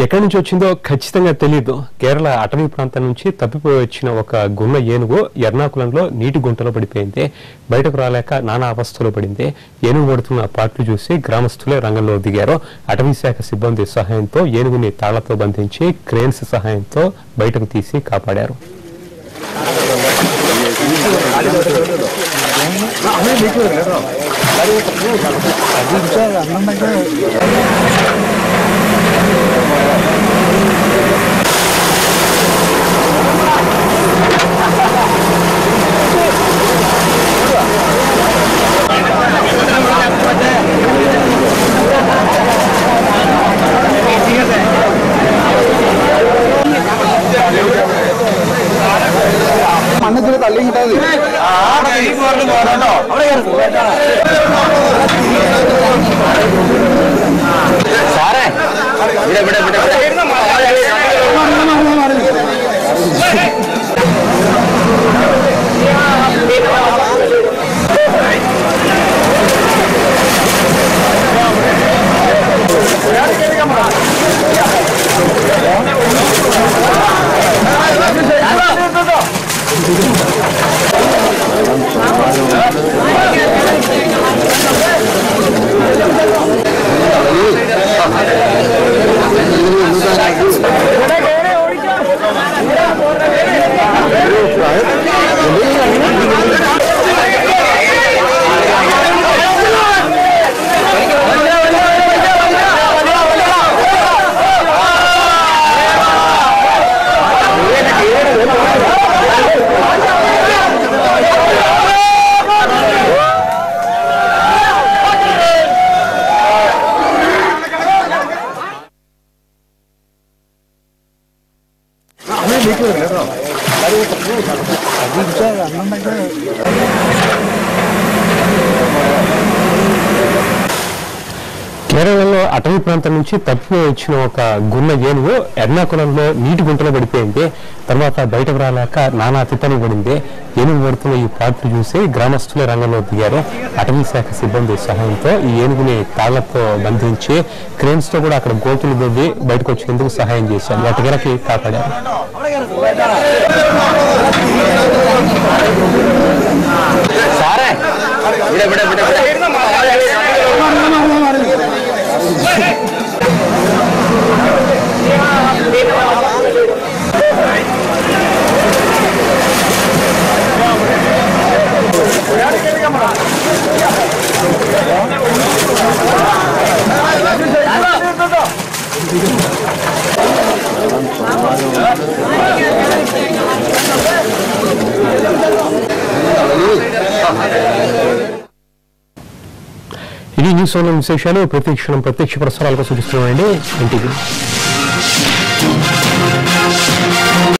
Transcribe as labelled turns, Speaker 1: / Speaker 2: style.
Speaker 1: ఎక్కడి నుంచి వచ్చిందో ఖచ్చితంగా తెలియదు కేరళ అటవీ ప్రాంతం నుంచి తప్పిపోయి వచ్చిన ఒక గున్న ఏనుగు ఎర్నాకులంలో నీటి గుంటలో పడిపోయింది. బయటకు రాలేక నానా అవస్థలో పడింది. ఏనుగు పడుతున్న పాటలు చూసి గ్రామస్తులే రంగంలో దిగారు. అటవీ శాఖ సిబ్బంది సహాయంతో ఏనుగుని తాళ్ళతో బంధించి క్రేన్స్ సహాయంతో బయటకు తీసి కాపాడారు.
Speaker 2: മണ്ണത്തിൽ തള്ളിങ്ങിട്ടത്
Speaker 3: സാറേ ഇവിടെ ഇവിടെ ഇവിടെ ഇവിടെ Obrigado.
Speaker 1: కేరళలో అటవీ ప్రాంతం నుంచి తప్పు వచ్చిన ఒక గున్న ఏనుగు ఎర్నాకుళంలో నీటి గుంటలో పడిపోయింది. తర్వాత బయటకు రాలేక నానా తిప్పని పడింది. ఏనుగు పడుతున్న ఈ పాటు చూసి గ్రామస్తులు రంగంలో దిగారు. అటవీ శాఖ సిబ్బంది సహాయంతో ఈ ఏనుగుని తాళ్ళతో బంధించి క్రేన్స్తో కూడా అక్కడ గోతులు దొబ్బి బయటకు వచ్చేందుకు సహాయం చేశారు. ఎటగరకి కాపాడారు.
Speaker 3: സാറേ ഇവിടെ ഇവിടെ ഇവിടെ ഇവിടെ
Speaker 1: ఇది న్యూస్ విశేషాలు. ప్రతి క్షణం ప్రత్యక్ష ప్రసారాలకు సూచిస్తున్నాయండి ఎన్టీవీ.